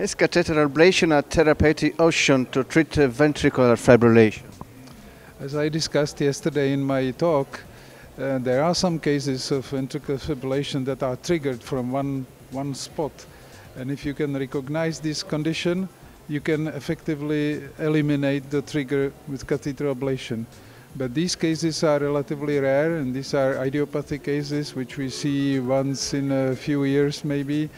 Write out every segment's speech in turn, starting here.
Is catheter ablation a therapeutic option to treat ventricular fibrillation? As I discussed yesterday in my talk, uh, there are some cases of ventricular fibrillation that are triggered from one, one spot. And if you can recognize this condition, you can effectively eliminate the trigger with catheter ablation. But these cases are relatively rare, and these are idiopathic cases which we see once in a few years maybe.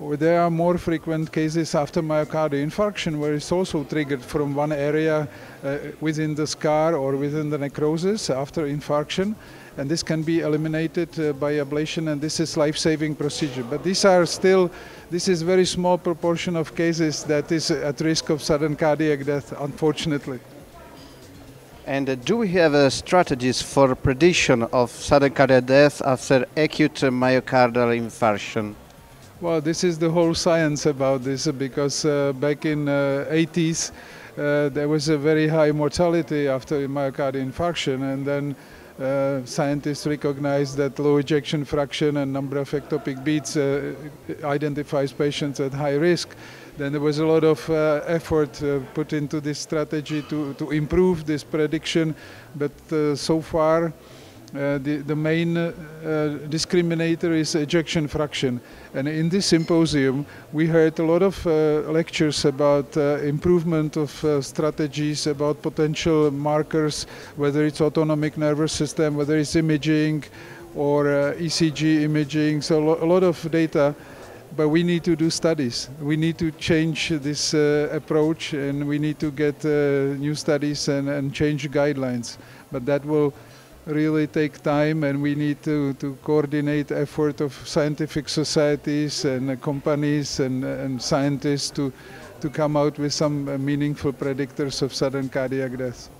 There are more frequent cases after myocardial infarction where it's also triggered from one area uh, within the scar or within the necrosis after infarction. And this can be eliminated uh, by ablation, and this is life-saving procedure. But these are still, this is very small proportion of cases that is at risk of sudden cardiac death, unfortunately. And uh, do we have uh, strategies for prediction of sudden cardiac death after acute myocardial infarction? Well, this is the whole science about this because uh, back in uh, 80s uh, there was a very high mortality after myocardial infarction and then uh, scientists recognized that low ejection fraction and number of ectopic beats uh, identifies patients at high risk. Then there was a lot of uh, effort put into this strategy to, to improve this prediction, but so far uh, the, the main uh, discriminator is ejection fraction. And in this symposium, we heard a lot of uh, lectures about uh, improvement of uh, strategies, about potential markers, whether it's autonomic nervous system, whether it's imaging or ECG imaging. So lo a lot of data but we need to do studies. We need to change this approach and we need to get new studies and, and change guidelines. But that will really take time and we need to, to coordinate effort of scientific societies and uh, companies and, and scientists to, to come out with some uh, meaningful predictors of sudden cardiac death.